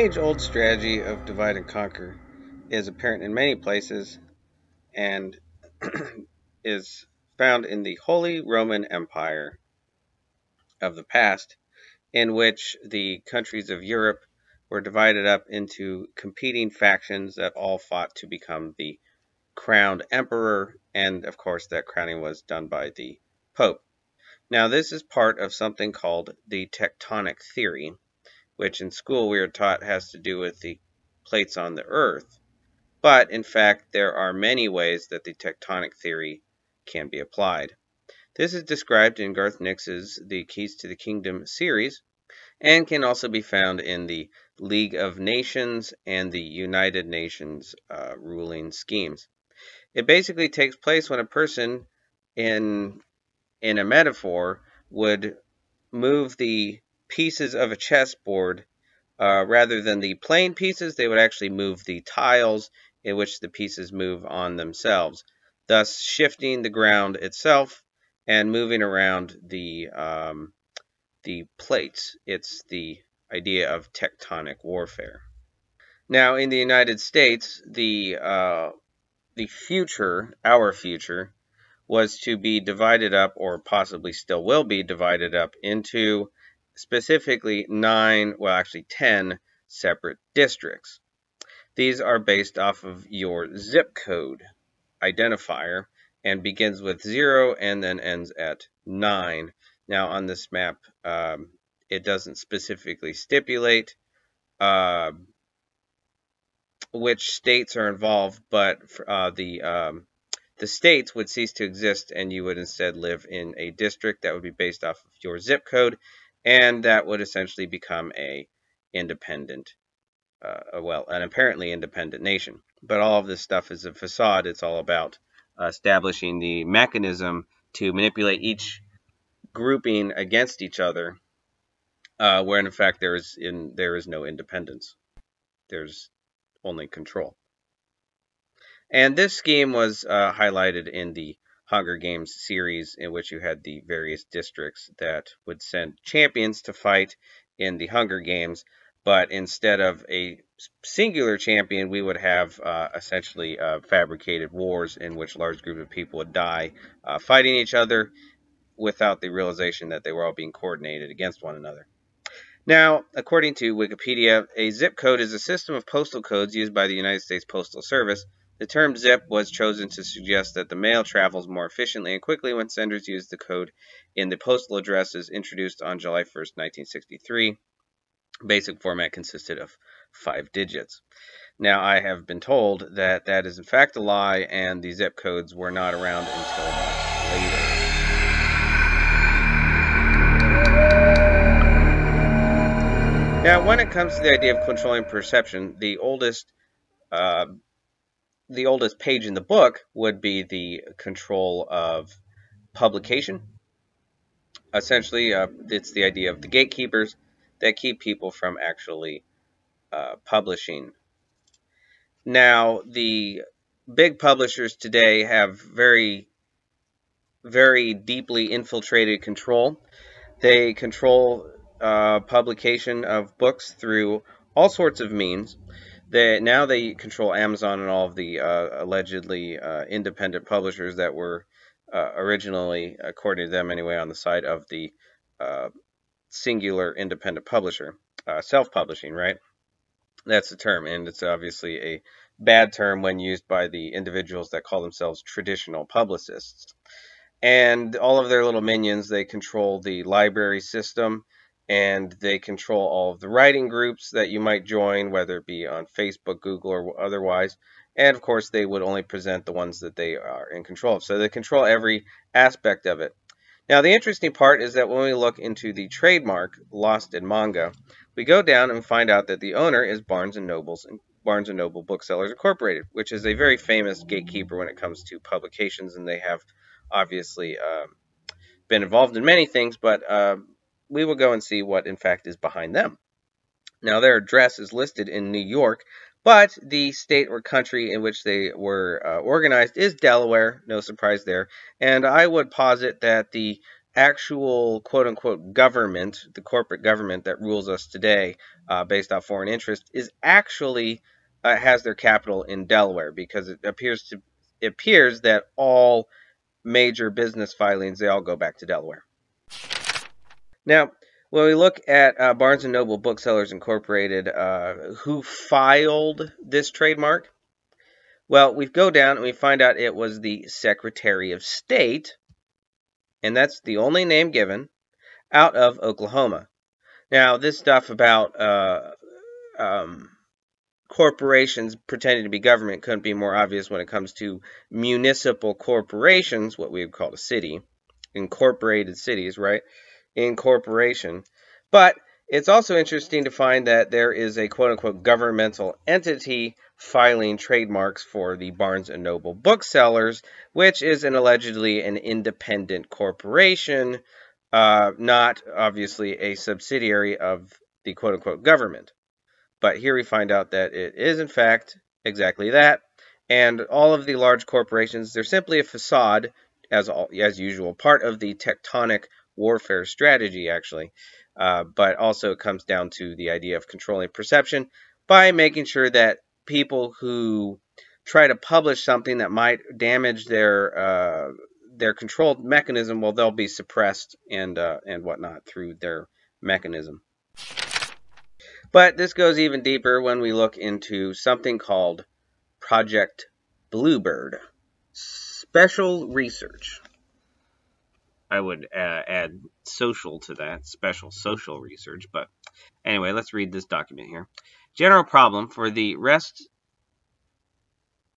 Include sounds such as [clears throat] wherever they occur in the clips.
The age-old strategy of divide and conquer is apparent in many places and [clears throat] is found in the Holy Roman Empire of the past, in which the countries of Europe were divided up into competing factions that all fought to become the crowned emperor, and of course that crowning was done by the Pope. Now this is part of something called the tectonic theory, which in school we are taught has to do with the plates on the earth. But in fact, there are many ways that the tectonic theory can be applied. This is described in Garth Nix's The Keys to the Kingdom series and can also be found in the League of Nations and the United Nations uh, ruling schemes. It basically takes place when a person in in a metaphor would move the pieces of a chessboard, uh, rather than the plain pieces, they would actually move the tiles in which the pieces move on themselves, thus shifting the ground itself and moving around the um, the plates. It's the idea of tectonic warfare. Now, in the United States, the uh, the future, our future, was to be divided up, or possibly still will be divided up, into specifically nine, well, actually 10 separate districts. These are based off of your zip code identifier and begins with 0 and then ends at 9. Now, on this map, um, it doesn't specifically stipulate uh, which states are involved, but uh, the um, the states would cease to exist and you would instead live in a district that would be based off of your zip code and that would essentially become a independent, uh, well, an apparently independent nation. But all of this stuff is a facade. It's all about establishing the mechanism to manipulate each grouping against each other, uh, where in fact there is in there is no independence. There's only control. And this scheme was uh, highlighted in the Hunger Games series in which you had the various districts that would send champions to fight in the Hunger Games, but instead of a singular champion, we would have uh, essentially uh, fabricated wars in which large groups of people would die uh, fighting each other without the realization that they were all being coordinated against one another. Now, according to Wikipedia, a zip code is a system of postal codes used by the United States Postal Service the term zip was chosen to suggest that the mail travels more efficiently and quickly when senders use the code in the postal addresses introduced on July 1, 1963. Basic format consisted of five digits. Now, I have been told that that is in fact a lie, and the zip codes were not around until much later. Now, when it comes to the idea of controlling perception, the oldest uh, the oldest page in the book would be the control of publication. Essentially, uh, it's the idea of the gatekeepers that keep people from actually uh, publishing. Now, the big publishers today have very, very deeply infiltrated control. They control uh, publication of books through all sorts of means. They now they control Amazon and all of the uh, allegedly uh, independent publishers that were uh, originally, according to them anyway, on the side of the uh, singular independent publisher, uh, self-publishing, right? That's the term, and it's obviously a bad term when used by the individuals that call themselves traditional publicists. And all of their little minions, they control the library system and they control all of the writing groups that you might join, whether it be on Facebook, Google, or otherwise. And of course, they would only present the ones that they are in control of. So they control every aspect of it. Now, the interesting part is that when we look into the trademark lost in manga, we go down and find out that the owner is Barnes and Nobles Barnes and Noble Booksellers Incorporated, which is a very famous gatekeeper when it comes to publications, and they have obviously uh, been involved in many things, but uh, we will go and see what in fact is behind them. Now their address is listed in New York, but the state or country in which they were uh, organized is Delaware, no surprise there. And I would posit that the actual quote unquote government, the corporate government that rules us today uh, based off foreign interest, is actually uh, has their capital in Delaware because it appears to it appears that all major business filings they all go back to Delaware. Now, when we look at uh, Barnes and Noble Booksellers Incorporated, uh, who filed this trademark, well, we go down and we find out it was the Secretary of State, and that's the only name given, out of Oklahoma. Now, this stuff about uh, um, corporations pretending to be government couldn't be more obvious when it comes to municipal corporations, what we would call a city, incorporated cities, right? Incorporation. But it's also interesting to find that there is a quote unquote governmental entity filing trademarks for the Barnes and Noble booksellers, which is an allegedly an independent corporation, uh, not obviously a subsidiary of the quote unquote government. But here we find out that it is, in fact, exactly that. And all of the large corporations, they're simply a facade, as, all, as usual, part of the tectonic warfare strategy, actually. Uh, but also it comes down to the idea of controlling perception by making sure that people who try to publish something that might damage their uh, their controlled mechanism, well, they'll be suppressed and uh, and whatnot through their mechanism. But this goes even deeper when we look into something called Project Bluebird. Special research. I would uh, add social to that, special social research. But anyway, let's read this document here. General problem for the rest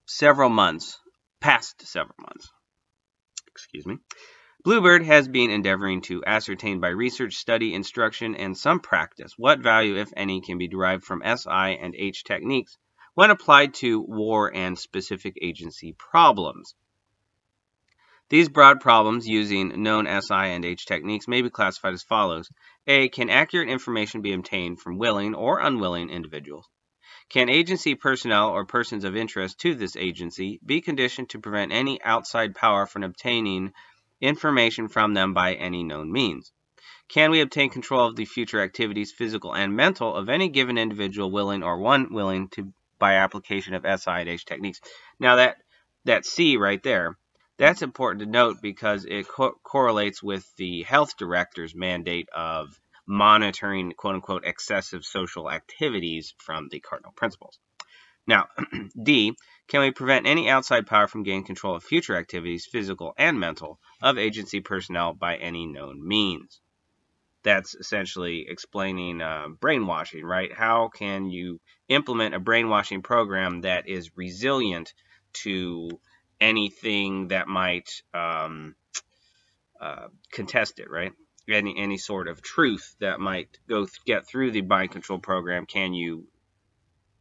several months, past several months, excuse me, Bluebird has been endeavoring to ascertain by research, study, instruction, and some practice what value, if any, can be derived from SI and H techniques when applied to war and specific agency problems. These broad problems using known SI and H techniques may be classified as follows. A. Can accurate information be obtained from willing or unwilling individuals? Can agency personnel or persons of interest to this agency be conditioned to prevent any outside power from obtaining information from them by any known means? Can we obtain control of the future activities, physical and mental, of any given individual willing or unwilling to by application of SI and H techniques? Now that that C right there, that's important to note because it co correlates with the health director's mandate of monitoring quote unquote excessive social activities from the cardinal principles. Now, [clears throat] D, can we prevent any outside power from gaining control of future activities, physical and mental, of agency personnel by any known means? That's essentially explaining uh, brainwashing, right? How can you implement a brainwashing program that is resilient to anything that might um, uh, contest it, right? Any any sort of truth that might go th get through the mind control program, can you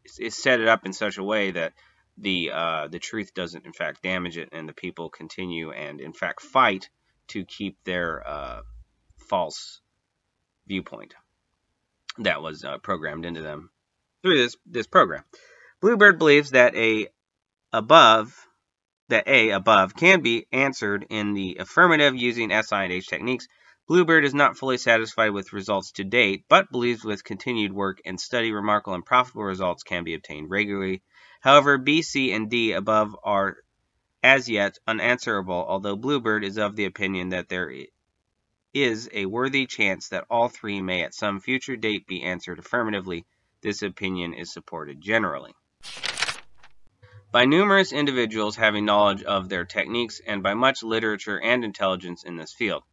set it up in such a way that the uh, the truth doesn't in fact damage it, and the people continue and in fact fight to keep their uh, false viewpoint that was uh, programmed into them through this this program. Bluebird believes that a above that A above can be answered in the affirmative using SI and H techniques. Bluebird is not fully satisfied with results to date, but believes with continued work and study, remarkable and profitable results can be obtained regularly. However, B, C, and D above are as yet unanswerable, although Bluebird is of the opinion that there is a worthy chance that all three may at some future date be answered affirmatively. This opinion is supported generally by numerous individuals having knowledge of their techniques and by much literature and intelligence in this field.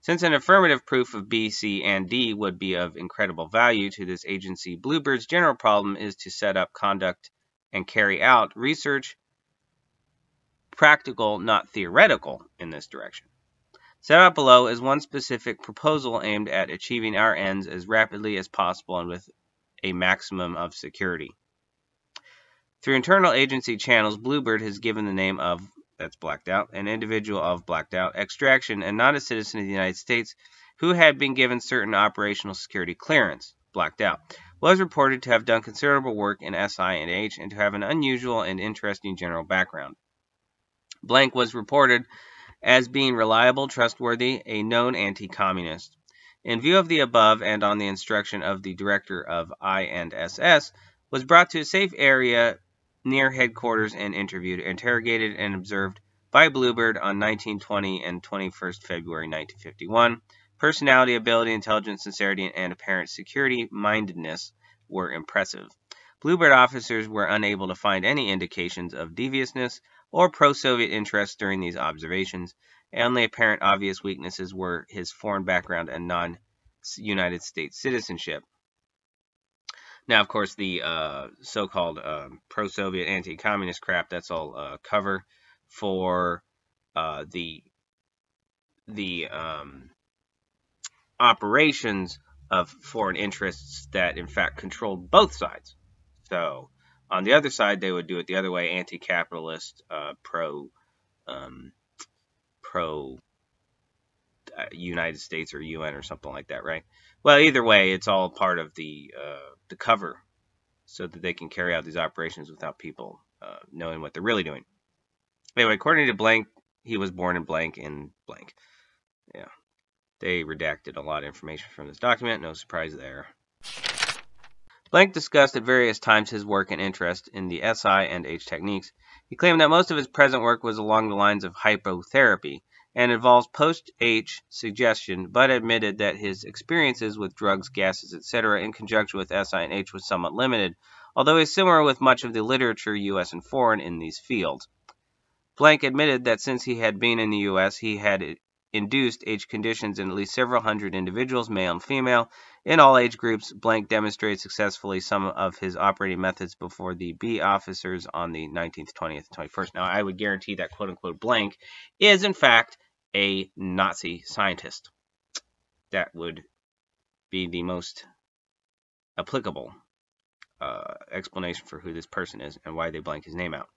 Since an affirmative proof of B, C, and D would be of incredible value to this agency, Bluebird's general problem is to set up, conduct, and carry out research practical, not theoretical, in this direction. Set out below is one specific proposal aimed at achieving our ends as rapidly as possible and with a maximum of security. Through internal agency channels, Bluebird has given the name of, that's blacked out, an individual of blacked out extraction and not a citizen of the United States who had been given certain operational security clearance, blacked out, was reported to have done considerable work in SI and H and to have an unusual and interesting general background. Blank was reported as being reliable, trustworthy, a known anti-communist. In view of the above and on the instruction of the director of I&SS, was brought to a safe area near headquarters and interviewed, interrogated, and observed by Bluebird on 1920 and 21st February 1951. Personality, ability, intelligence, sincerity, and apparent security mindedness were impressive. Bluebird officers were unable to find any indications of deviousness or pro-Soviet interest during these observations. Only apparent obvious weaknesses were his foreign background and non-United States citizenship. Now, of course, the uh, so-called uh, pro-Soviet anti-communist crap, that's all uh, cover for uh, the the um, operations of foreign interests that, in fact, controlled both sides. So on the other side, they would do it the other way, anti-capitalist, uh, pro, um, pro uh, United States or UN or something like that, right? Well, either way, it's all part of the uh, the cover, so that they can carry out these operations without people uh, knowing what they're really doing. Anyway, according to Blank, he was born in blank in blank. Yeah, they redacted a lot of information from this document. No surprise there. Blank discussed at various times his work and interest in the SI and H techniques. He claimed that most of his present work was along the lines of hypnotherapy and involves post-H suggestion, but admitted that his experiences with drugs, gases, etc. in conjunction with SI and H was somewhat limited, although is similar with much of the literature, U.S. and foreign, in these fields. Blank admitted that since he had been in the U.S., he had induced age conditions in at least several hundred individuals, male and female, in all age groups, Blank demonstrated successfully some of his operating methods before the B officers on the 19th, 20th, and 21st. Now, I would guarantee that quote unquote Blank is, in fact, a Nazi scientist. That would be the most applicable uh, explanation for who this person is and why they blank his name out.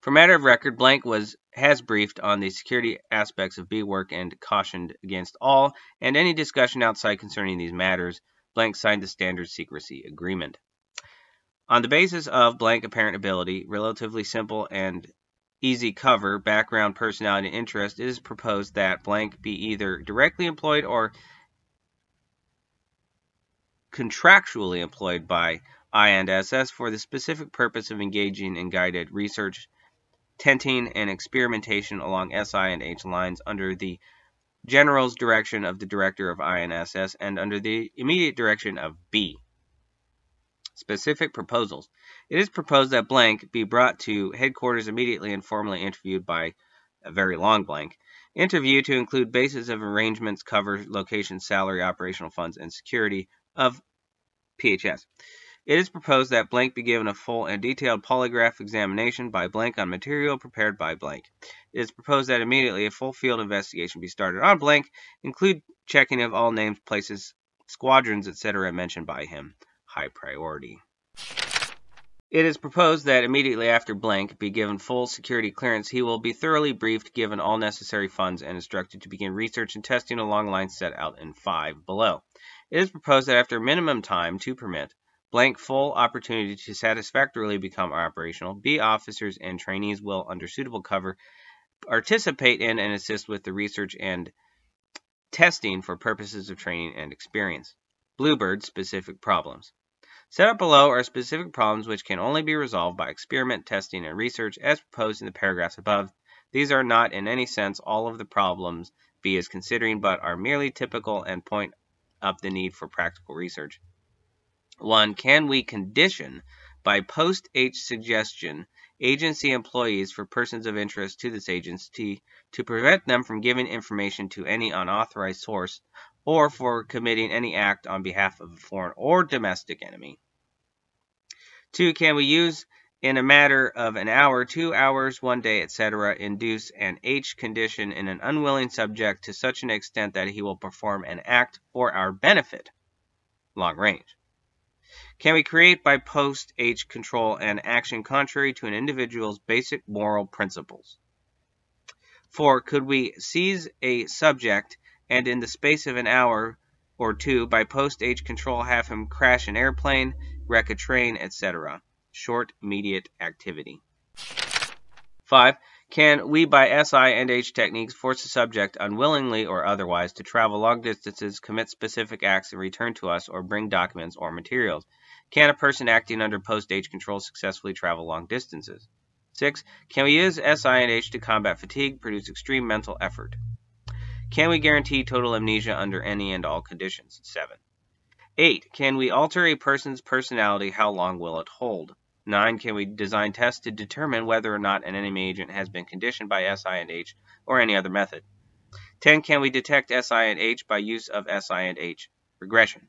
For matter of record, Blank was has briefed on the security aspects of B work and cautioned against all and any discussion outside concerning these matters. Blank signed the standard secrecy agreement. On the basis of blank apparent ability, relatively simple and easy cover, background, personality, and interest, it is proposed that blank be either directly employed or contractually employed by I&SS for the specific purpose of engaging in guided research tenting and experimentation along SI and H lines under the general's direction of the director of I&SS and under the immediate direction of B. Specific proposals. It is proposed that blank be brought to headquarters immediately and formally interviewed by a very long blank. Interview to include basis of arrangements, cover, location, salary, operational funds, and security of PHS. It is proposed that blank be given a full and detailed polygraph examination by blank on material prepared by blank. It is proposed that immediately a full field investigation be started on blank, include checking of all names, places, squadrons, etc. mentioned by him. High priority. It is proposed that immediately after blank be given full security clearance, he will be thoroughly briefed, given all necessary funds, and instructed to begin research and testing along lines set out in 5 below. It is proposed that after minimum time to permit, blank full opportunity to satisfactorily become operational. B officers and trainees will, under suitable cover, participate in and assist with the research and testing for purposes of training and experience. Bluebird specific problems. Set up below are specific problems which can only be resolved by experiment, testing, and research as proposed in the paragraphs above. These are not in any sense all of the problems B is considering, but are merely typical and point up the need for practical research. 1. Can we condition by post-H suggestion agency employees for persons of interest to this agency to prevent them from giving information to any unauthorized source or for committing any act on behalf of a foreign or domestic enemy? 2. Can we use in a matter of an hour, two hours, one day, etc., induce an H condition in an unwilling subject to such an extent that he will perform an act for our benefit, long range. Can we create by post-H control an action contrary to an individual's basic moral principles? 4. Could we seize a subject and in the space of an hour or two by post-H control have him crash an airplane, wreck a train, etc.? Short, immediate activity. 5. Can we, by SI and H techniques, force a subject, unwillingly or otherwise, to travel long distances, commit specific acts, and return to us, or bring documents or materials? Can a person acting under post-H control successfully travel long distances? 6. Can we use SI and H to combat fatigue, produce extreme mental effort? Can we guarantee total amnesia under any and all conditions? 7. 8. Can we alter a person's personality? How long will it hold? 9. Can we design tests to determine whether or not an enemy agent has been conditioned by SI and H or any other method? 10. Can we detect SI and H by use of SI and H regression?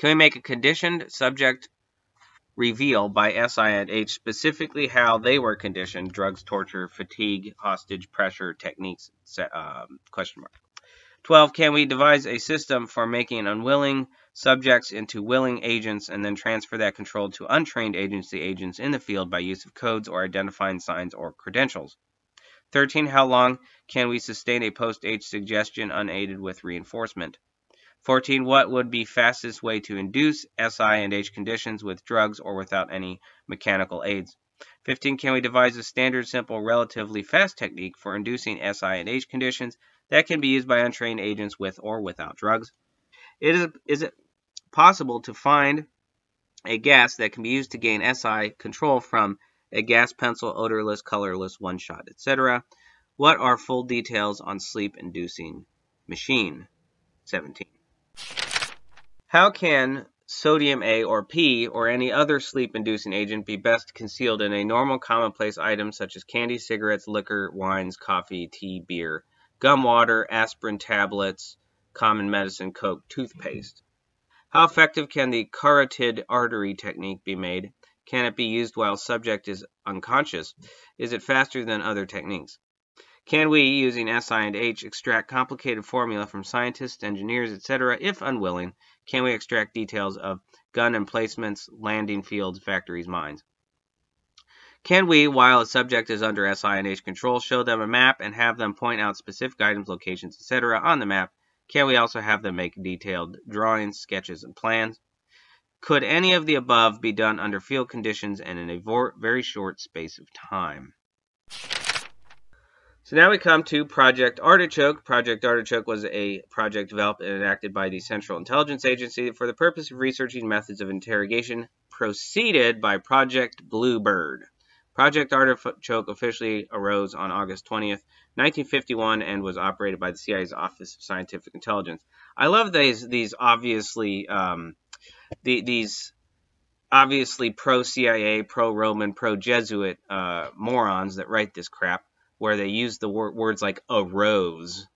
Can we make a conditioned subject reveal by SI and H specifically how they were conditioned, drugs, torture, fatigue, hostage, pressure, techniques, um, question mark. 12. Can we devise a system for making unwilling subjects into willing agents and then transfer that control to untrained agency agents in the field by use of codes or identifying signs or credentials? 13. How long can we sustain a post-H suggestion unaided with reinforcement? 14. What would be fastest way to induce SI and H conditions with drugs or without any mechanical aids? 15. Can we devise a standard, simple, relatively fast technique for inducing SI and H conditions that can be used by untrained agents with or without drugs. It is, is it possible to find a gas that can be used to gain SI control from a gas pencil, odorless, colorless, one-shot, etc. What are full details on sleep-inducing machine? 17. How can sodium A or P or any other sleep-inducing agent be best concealed in a normal commonplace item such as candy, cigarettes, liquor, wines, coffee, tea, beer, gum water, aspirin tablets, common medicine, coke, toothpaste. How effective can the carotid artery technique be made? Can it be used while subject is unconscious? Is it faster than other techniques? Can we, using SI and H, extract complicated formula from scientists, engineers, etc.? If unwilling, can we extract details of gun emplacements, landing fields, factories, mines? Can we, while a subject is under SI and H control, show them a map and have them point out specific items, locations, etc. on the map? Can we also have them make detailed drawings, sketches, and plans? Could any of the above be done under field conditions and in a very short space of time? So now we come to Project Artichoke. Project Artichoke was a project developed and enacted by the Central Intelligence Agency for the purpose of researching methods of interrogation, preceded by Project Bluebird. Project Artichoke officially arose on August 20th, 1951, and was operated by the CIA's Office of Scientific Intelligence. I love these these obviously um, the, these obviously pro CIA, pro Roman, pro Jesuit uh, morons that write this crap, where they use the wor words like arose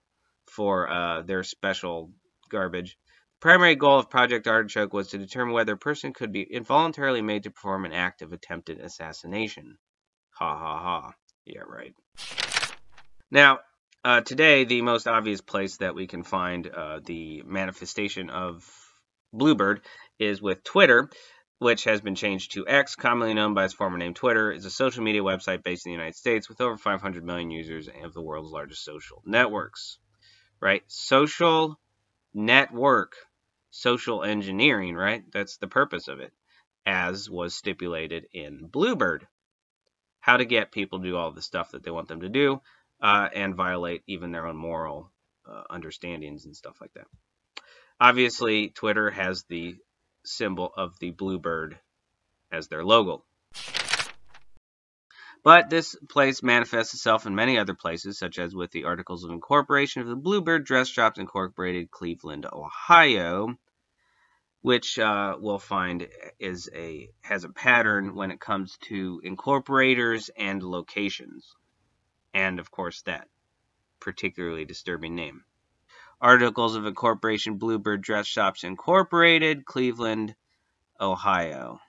for uh, their special garbage. The primary goal of Project Artichoke was to determine whether a person could be involuntarily made to perform an act of attempted assassination. Ha ha ha. Yeah, right. Now, uh, today, the most obvious place that we can find uh, the manifestation of Bluebird is with Twitter, which has been changed to X, commonly known by its former name Twitter, is a social media website based in the United States with over 500 million users and of the world's largest social networks. Right? Social network, social engineering, right? That's the purpose of it, as was stipulated in Bluebird how to get people to do all the stuff that they want them to do uh, and violate even their own moral uh, understandings and stuff like that. Obviously, Twitter has the symbol of the bluebird as their logo. But this place manifests itself in many other places, such as with the Articles of Incorporation of the Bluebird Dress Shops Incorporated, Cleveland, Ohio, which uh, we'll find is a has a pattern when it comes to incorporators and locations, and of course that particularly disturbing name. Articles of Incorporation Bluebird Dress Shops Incorporated, Cleveland, Ohio.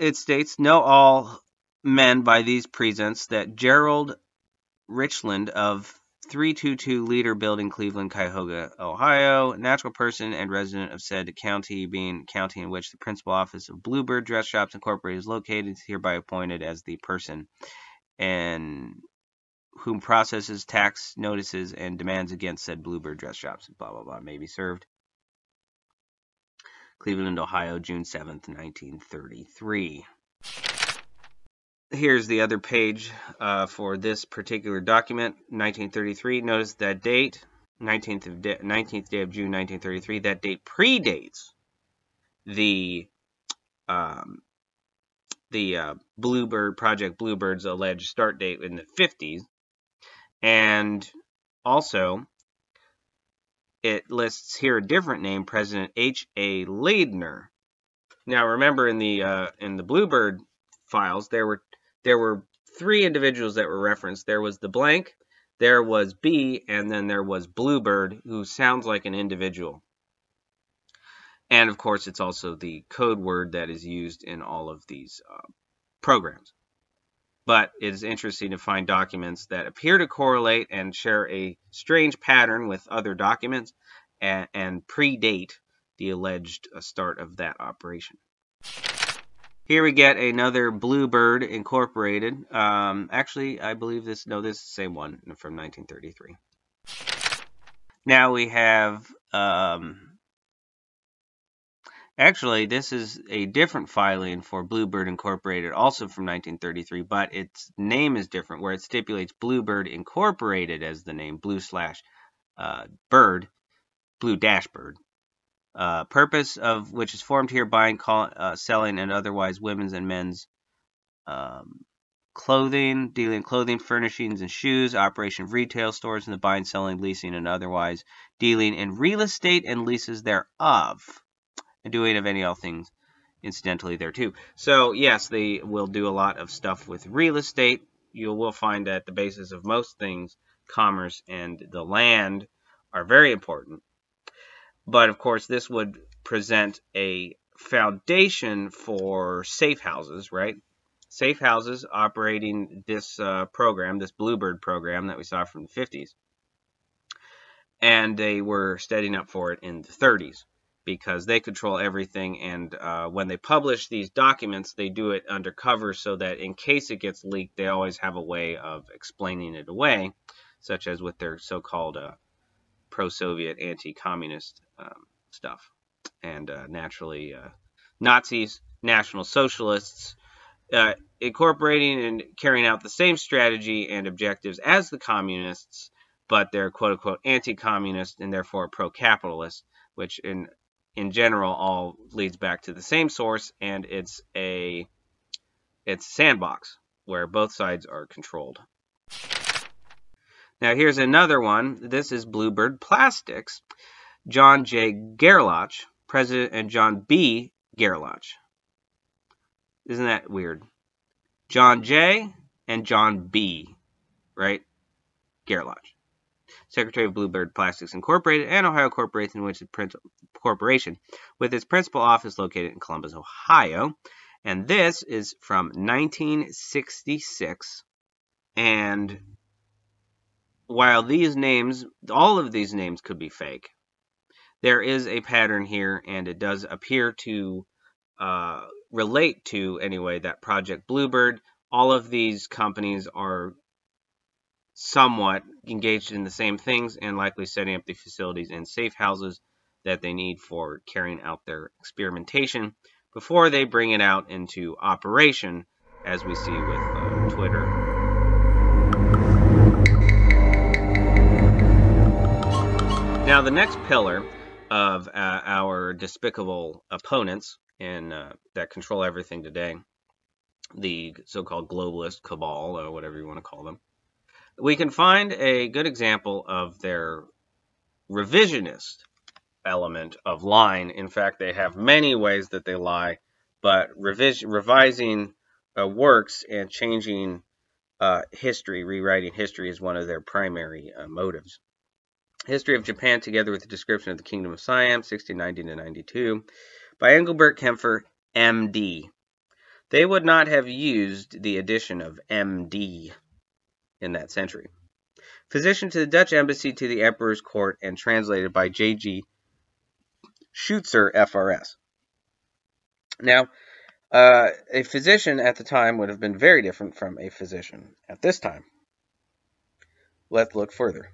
It states, Know all men by these presents that Gerald Richland of 322 Leader Building, Cleveland, Cuyahoga, Ohio. Natural person and resident of said county, being county in which the principal office of Bluebird Dress Shops Incorporated is located, is hereby appointed as the person and whom processes tax notices and demands against said Bluebird Dress Shops. Blah blah blah. May be served. Cleveland, Ohio, June 7th, 1933. here's the other page uh, for this particular document, 1933. Notice that date, 19th, of 19th day of June 1933. That date predates the um, the uh, Bluebird Project Bluebird's alleged start date in the 50s, and also it lists here a different name, President H. A. Ladner. Now, remember in the uh, in the Bluebird files, there were there were three individuals that were referenced. There was the blank, there was B, and then there was Bluebird, who sounds like an individual. And of course, it's also the code word that is used in all of these uh, programs. But it is interesting to find documents that appear to correlate and share a strange pattern with other documents and, and predate the alleged uh, start of that operation. Here we get another Bluebird Incorporated. Um, actually, I believe this, no, this is the same one from 1933. Now we have, um, actually, this is a different filing for Bluebird Incorporated, also from 1933, but its name is different, where it stipulates Bluebird Incorporated as the name, blue slash uh, bird, blue dash bird. Uh, purpose of which is formed here buying, call, uh, selling, and otherwise women's and men's um, clothing, dealing clothing, furnishings, and shoes, operation of retail stores, and the buying, selling, leasing, and otherwise dealing in real estate and leases thereof, and doing of any all things incidentally there too. So yes, they will do a lot of stuff with real estate. You will find that the basis of most things, commerce and the land, are very important. But of course, this would present a foundation for safe houses, right? Safe houses operating this uh, program, this Bluebird program that we saw from the 50s. And they were setting up for it in the 30s because they control everything. And uh, when they publish these documents, they do it undercover so that in case it gets leaked, they always have a way of explaining it away, such as with their so called uh, pro-Soviet, anti-communist um, stuff, and uh, naturally uh, Nazis, National Socialists, uh, incorporating and carrying out the same strategy and objectives as the communists, but they're quote unquote anti-communist and therefore pro-capitalist, which in in general all leads back to the same source, and it's a it's sandbox where both sides are controlled. Now here's another one. This is Bluebird Plastics. John J. Gerlach, President, and John B. Gerlach. Isn't that weird? John J. and John B. Right? Gerlach. Secretary of Bluebird Plastics Incorporated and Ohio Corporation, which is Principal corporation, with its principal office located in Columbus, Ohio. And this is from 1966. And while these names, all of these names could be fake, there is a pattern here, and it does appear to uh, relate to, anyway, that Project Bluebird. All of these companies are somewhat engaged in the same things and likely setting up the facilities and safe houses that they need for carrying out their experimentation before they bring it out into operation, as we see with uh, Twitter. Now, the next pillar of uh, our despicable opponents and uh, that control everything today, the so-called globalist cabal, or whatever you want to call them, we can find a good example of their revisionist element of lying. In fact, they have many ways that they lie, but revising uh, works and changing uh, history, rewriting history, is one of their primary uh, motives. History of Japan together with a description of the Kingdom of Siam, 1690 to 92, by Engelbert Kaempfer, M.D. They would not have used the addition of M.D. in that century. Physician to the Dutch Embassy to the Emperor's Court and translated by J.G. Schutzer, FRS. Now, uh, a physician at the time would have been very different from a physician at this time. Let's look further.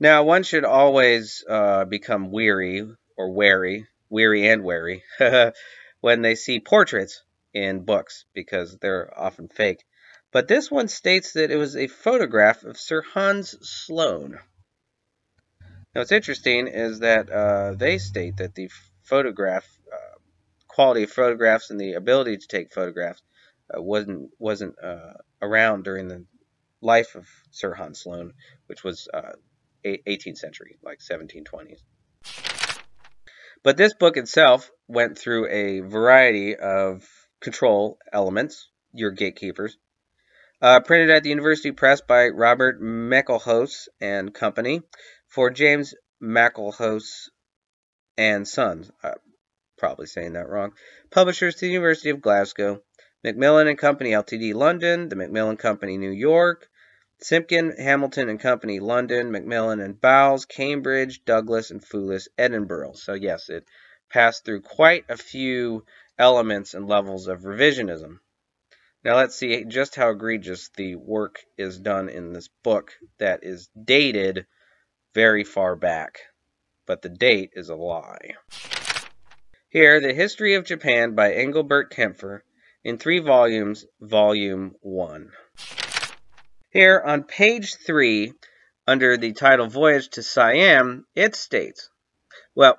Now, one should always uh, become weary or wary, weary and wary, [laughs] when they see portraits in books because they're often fake. But this one states that it was a photograph of Sir Hans Sloane. Now, what's interesting is that uh, they state that the photograph uh, quality of photographs and the ability to take photographs uh, wasn't wasn't uh, around during the life of Sir Hans Sloane, which was 18th uh, century, like 1720s. But this book itself went through a variety of control elements, your gatekeepers. Uh, printed at the University Press by Robert Maclehose and Company for James Maclehose and Sons. Probably saying that wrong. Publishers to the University of Glasgow. Macmillan and Company Ltd. London, the Macmillan Company New York, Simpkin, Hamilton and Company London, Macmillan and Bowles, Cambridge, Douglas and Foulis, Edinburgh. So yes, it passed through quite a few elements and levels of revisionism. Now let's see just how egregious the work is done in this book that is dated very far back, but the date is a lie. Here, The History of Japan by Engelbert Kaempfer in three volumes, Volume 1. Here on page 3, under the title Voyage to Siam, it states, well,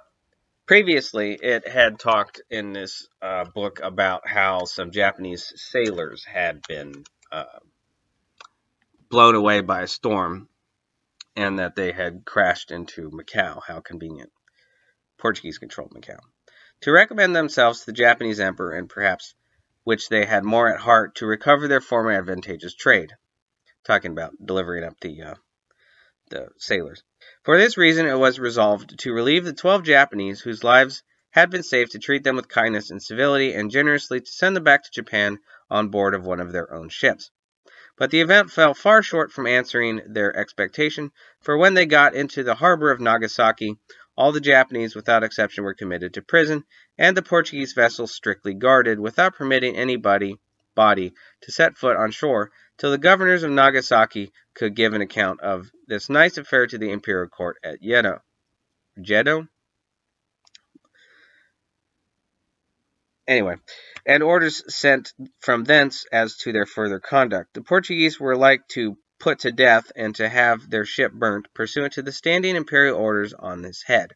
previously it had talked in this uh, book about how some Japanese sailors had been uh, blown away by a storm and that they had crashed into Macau. How convenient. Portuguese controlled Macau. To recommend themselves to the Japanese emperor and perhaps which they had more at heart to recover their former advantageous trade. Talking about delivering up the uh, the sailors. For this reason, it was resolved to relieve the twelve Japanese whose lives had been saved to treat them with kindness and civility, and generously to send them back to Japan on board of one of their own ships. But the event fell far short from answering their expectation, for when they got into the harbor of Nagasaki, all the Japanese without exception were committed to prison, and the Portuguese vessels strictly guarded, without permitting anybody body to set foot on shore till the governors of Nagasaki could give an account of this nice affair to the imperial court at Yedo. Jedo? Anyway, and orders sent from thence as to their further conduct. The Portuguese were like to put to death and to have their ship burnt, pursuant to the standing imperial orders on this head.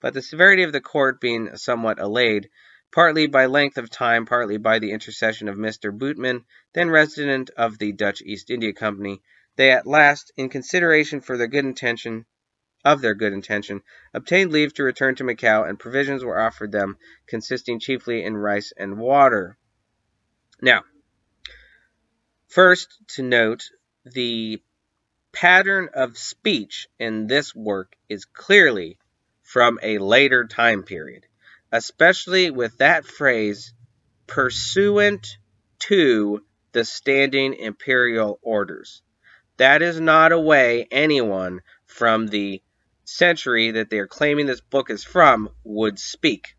But the severity of the court being somewhat allayed, partly by length of time, partly by the intercession of Mr. Bootman, then resident of the Dutch East India Company, they at last, in consideration for their good intention, of their good intention, obtained leave to return to Macao, and provisions were offered them, consisting chiefly in rice and water. Now, first to note, the pattern of speech in this work is clearly from a later time period, especially with that phrase, pursuant to the standing imperial orders. That is not a way anyone from the century that they are claiming this book is from would speak.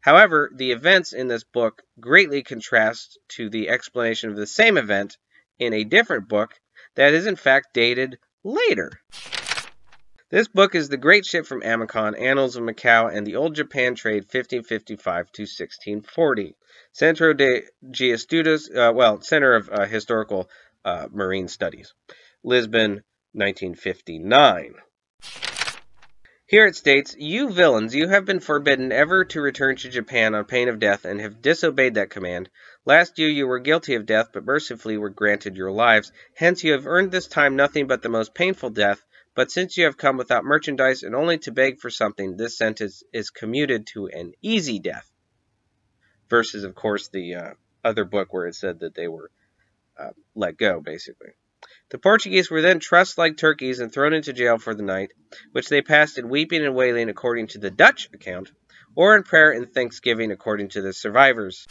However, the events in this book greatly contrast to the explanation of the same event in a different book that is in fact dated later. This book is The Great Ship from Amacon, Annals of Macau, and the Old Japan Trade 1555 to 1640. Centro de Geostudos, uh, well, Center of uh, Historical uh, Marine Studies. Lisbon, 1959. Here it states, You villains, you have been forbidden ever to return to Japan on pain of death, and have disobeyed that command. Last year you were guilty of death, but mercifully were granted your lives. Hence you have earned this time nothing but the most painful death. But since you have come without merchandise and only to beg for something, this sentence is commuted to an easy death. Versus, of course, the uh, other book where it said that they were uh, let go, basically. The Portuguese were then trussed like turkeys and thrown into jail for the night, which they passed in weeping and wailing according to the Dutch account, or in prayer and thanksgiving according to the survivors.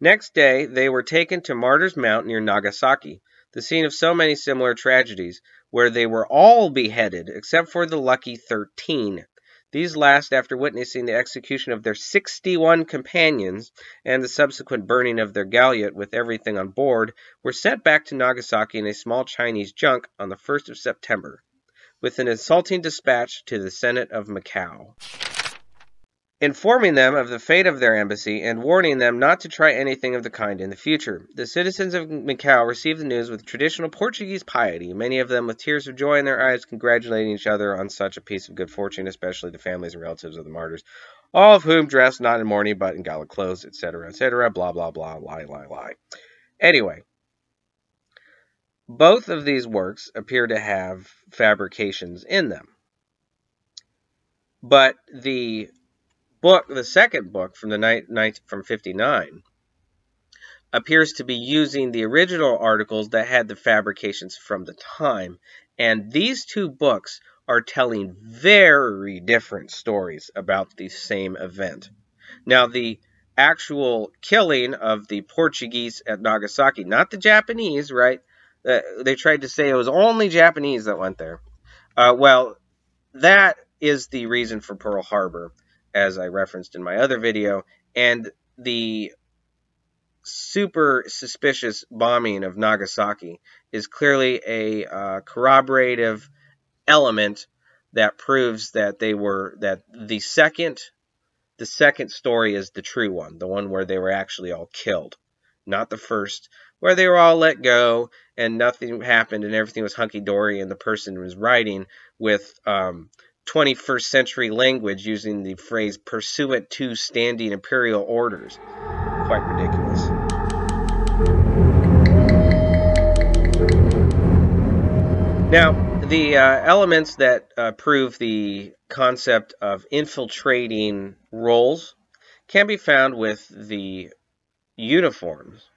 Next day they were taken to Martyrs Mount near Nagasaki, the scene of so many similar tragedies, where they were all beheaded except for the lucky thirteen. These last, after witnessing the execution of their 61 companions and the subsequent burning of their galliot with everything on board, were sent back to Nagasaki in a small Chinese junk on the 1st of September, with an insulting dispatch to the Senate of Macau. Informing them of the fate of their embassy and warning them not to try anything of the kind in the future. The citizens of Macau received the news with traditional Portuguese piety, many of them with tears of joy in their eyes, congratulating each other on such a piece of good fortune, especially the families and relatives of the martyrs, all of whom dressed not in mourning but in gala clothes, etc., etc., blah, blah, blah, lie, lie, lie. Anyway, both of these works appear to have fabrications in them. But the book, the second book from the night, night from 59, appears to be using the original articles that had the fabrications from the time. And these two books are telling very different stories about the same event. Now, the actual killing of the Portuguese at Nagasaki, not the Japanese, right? Uh, they tried to say it was only Japanese that went there. Uh, well, that is the reason for Pearl Harbor, as I referenced in my other video, and the super suspicious bombing of Nagasaki is clearly a uh, corroborative element that proves that they were that the second the second story is the true one, the one where they were actually all killed, not the first where they were all let go and nothing happened and everything was hunky dory and the person was writing with um, 21st century language using the phrase pursuant to standing imperial orders. Quite ridiculous. Now, the uh, elements that uh, prove the concept of infiltrating roles can be found with the uniforms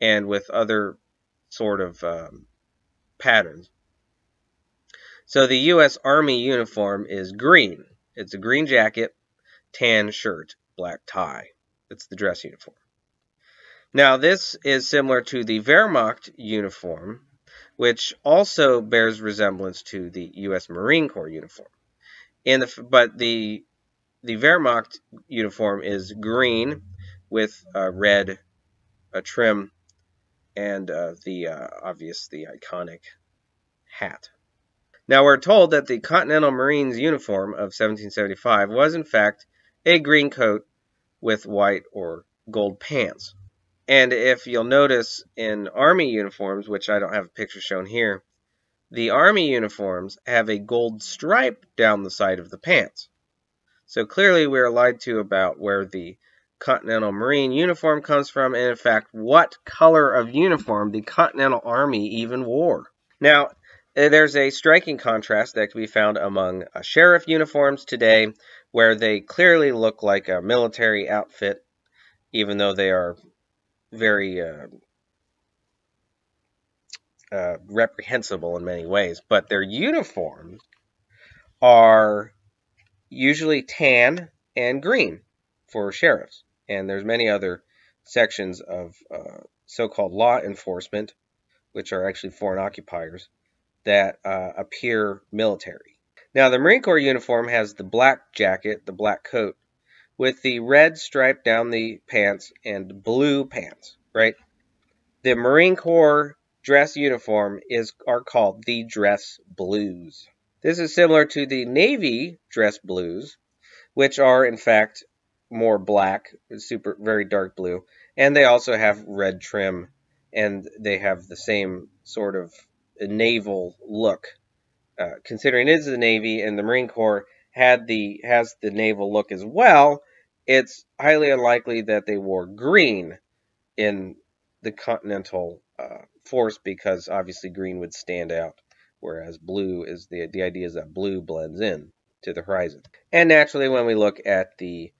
and with other sort of um, patterns. So the U.S. Army uniform is green. It's a green jacket, tan shirt, black tie. It's the dress uniform. Now this is similar to the Wehrmacht uniform, which also bears resemblance to the U.S. Marine Corps uniform. In the, but the the Wehrmacht uniform is green with a red a trim and uh, the uh, obvious, the iconic hat. Now we're told that the Continental Marines uniform of 1775 was in fact a green coat with white or gold pants. And if you'll notice in Army uniforms, which I don't have a picture shown here, the Army uniforms have a gold stripe down the side of the pants. So clearly we're lied to about where the Continental Marine uniform comes from, and in fact, what color of uniform the Continental Army even wore. Now, there's a striking contrast that can be found among uh, sheriff uniforms today, where they clearly look like a military outfit, even though they are very uh, uh, reprehensible in many ways. But their uniforms are usually tan and green for sheriffs and there's many other sections of uh, so-called law enforcement, which are actually foreign occupiers, that uh, appear military. Now, the Marine Corps uniform has the black jacket, the black coat, with the red stripe down the pants and blue pants, right? The Marine Corps dress uniform is are called the dress blues. This is similar to the Navy dress blues, which are in fact more black, super very dark blue, and they also have red trim, and they have the same sort of naval look. Uh, considering it is the Navy and the Marine Corps had the has the naval look as well, it's highly unlikely that they wore green in the Continental uh, Force because obviously green would stand out, whereas blue is the the idea is that blue blends in to the horizon. And naturally, when we look at the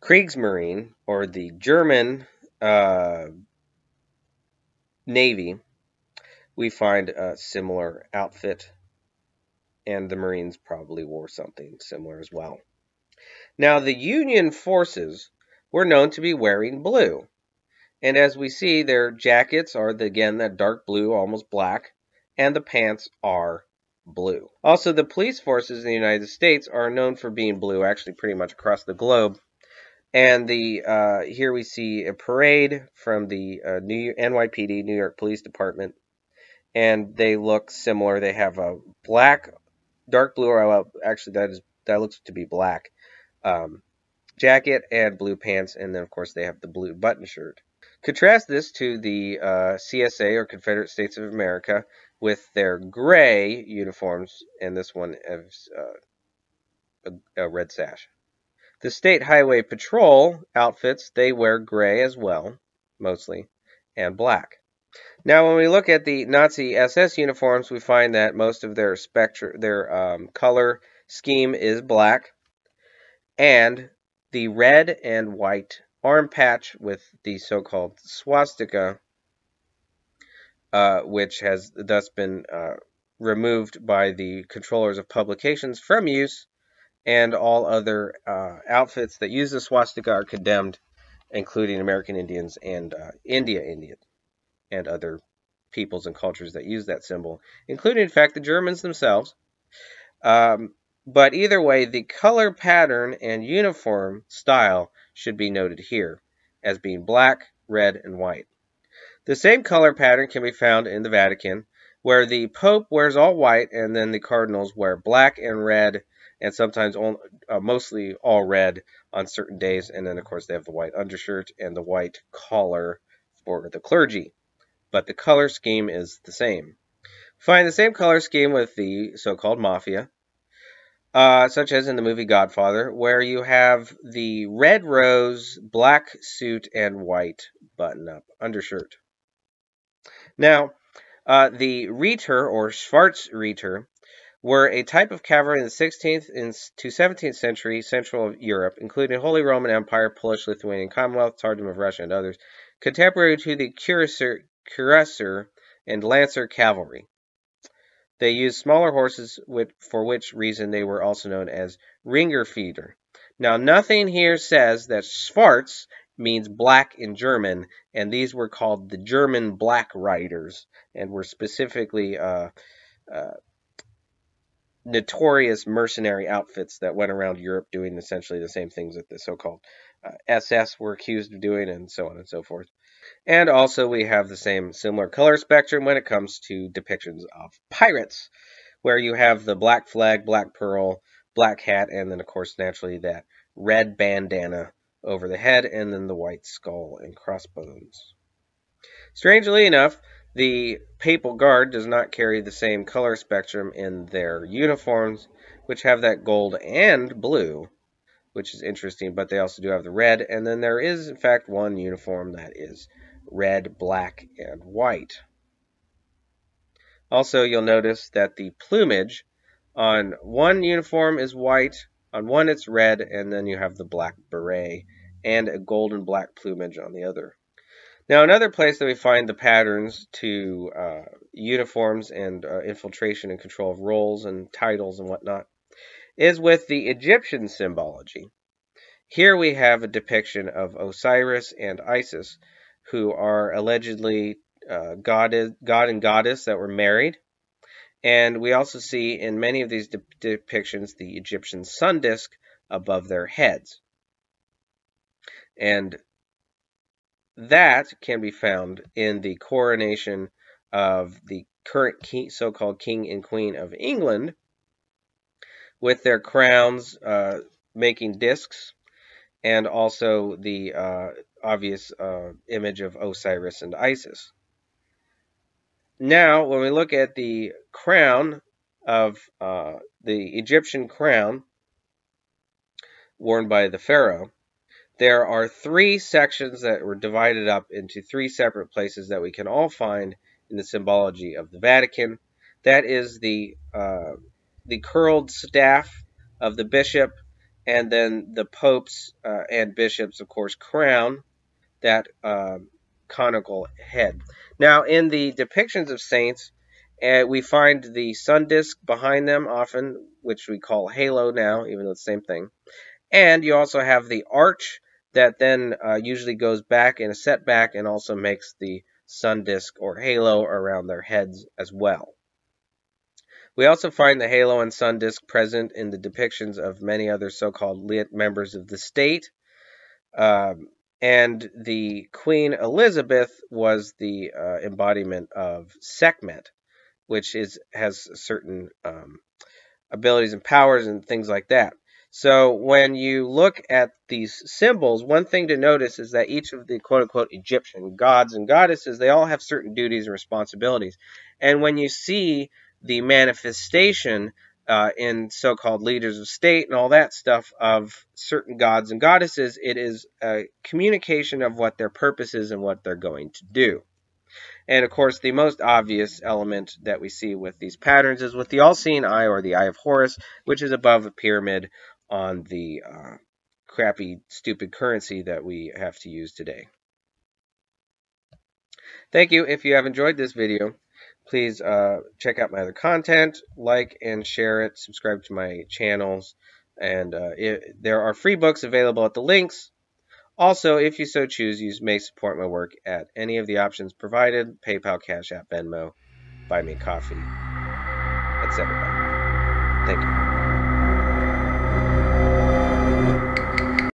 Kriegsmarine, or the German uh, Navy, we find a similar outfit, and the Marines probably wore something similar as well. Now, the Union forces were known to be wearing blue, and as we see, their jackets are, the, again, that dark blue, almost black, and the pants are blue. Also, the police forces in the United States are known for being blue, actually pretty much across the globe. And the uh, here we see a parade from the uh, New NYPD, New York Police Department, and they look similar. They have a black, dark blue, or actually that is that looks to be black, um, jacket and blue pants, and then of course they have the blue button shirt. Contrast this to the uh, CSA or Confederate States of America with their gray uniforms, and this one has uh, a, a red sash. The State Highway Patrol outfits, they wear gray as well, mostly, and black. Now, when we look at the Nazi SS uniforms, we find that most of their their um, color scheme is black, and the red and white arm patch with the so-called swastika, uh, which has thus been uh, removed by the controllers of publications from use, and all other uh, outfits that use the swastika are condemned, including American Indians and uh, India Indians and other peoples and cultures that use that symbol, including, in fact, the Germans themselves. Um, but either way, the color pattern and uniform style should be noted here as being black, red, and white. The same color pattern can be found in the Vatican, where the Pope wears all white and then the cardinals wear black and red and sometimes all, uh, mostly all red on certain days. And then, of course, they have the white undershirt and the white collar for the clergy but the color scheme is the same. Find the same color scheme with the so-called mafia, uh, such as in the movie Godfather, where you have the red rose, black suit, and white button-up undershirt. Now, uh, the Reiter or Schwarzreiter were a type of cavalry in the 16th to 17th century Central Europe, including Holy Roman Empire, Polish Lithuanian Commonwealth, Tsardom of Russia, and others, contemporary to the cuirassier, and lancer cavalry. They used smaller horses, for which reason they were also known as Ringerfeeder. Now, nothing here says that Schwarz means black in German, and these were called the German Black Riders, and were specifically uh, uh, notorious mercenary outfits that went around Europe doing essentially the same things that the so-called uh, SS were accused of doing, and so on and so forth. And also we have the same similar color spectrum when it comes to depictions of pirates, where you have the black flag, black pearl, black hat, and then of course naturally that red bandana over the head, and then the white skull and crossbones. Strangely enough, the Papal Guard does not carry the same color spectrum in their uniforms, which have that gold and blue, which is interesting, but they also do have the red, and then there is, in fact, one uniform that is red, black, and white. Also, you'll notice that the plumage on one uniform is white, on one it's red, and then you have the black beret and a golden black plumage on the other. Now, another place that we find the patterns to uh, uniforms and uh, infiltration and control of roles and titles and whatnot is with the Egyptian symbology. Here we have a depiction of Osiris and Isis, who are allegedly uh, god, god and goddess that were married. And we also see in many of these de depictions the Egyptian sun disk above their heads. And that can be found in the coronation of the current so-called king and queen of England with their crowns uh, making discs and also the uh, obvious uh, image of Osiris and Isis. Now, when we look at the crown of uh, the Egyptian crown worn by the pharaoh, there are three sections that were divided up into three separate places that we can all find in the symbology of the Vatican. That is the uh, the curled staff of the bishop, and then the popes uh, and bishops, of course, crown that uh, conical head. Now, in the depictions of saints, uh, we find the sun disk behind them often, which we call halo now, even though it's the same thing. And you also have the arch that then uh, usually goes back in a setback and also makes the sun disk or halo around their heads as well. We also find the halo and sun disk present in the depictions of many other so-called lit members of the state. Um, and the Queen Elizabeth was the uh, embodiment of Sekhmet, which is has certain um, abilities and powers and things like that. So when you look at these symbols, one thing to notice is that each of the quote unquote Egyptian gods and goddesses, they all have certain duties and responsibilities. And when you see the manifestation uh, in so called leaders of state and all that stuff of certain gods and goddesses, it is a communication of what their purpose is and what they're going to do. And of course, the most obvious element that we see with these patterns is with the all seeing eye or the eye of Horus, which is above a pyramid on the uh, crappy, stupid currency that we have to use today. Thank you. If you have enjoyed this video, please uh, check out my other content, like and share it, subscribe to my channels, and uh, it, there are free books available at the links also, if you so choose, you may support my work at any of the options provided PayPal, Cash App, Venmo, Buy Me Coffee, etc. Thank you.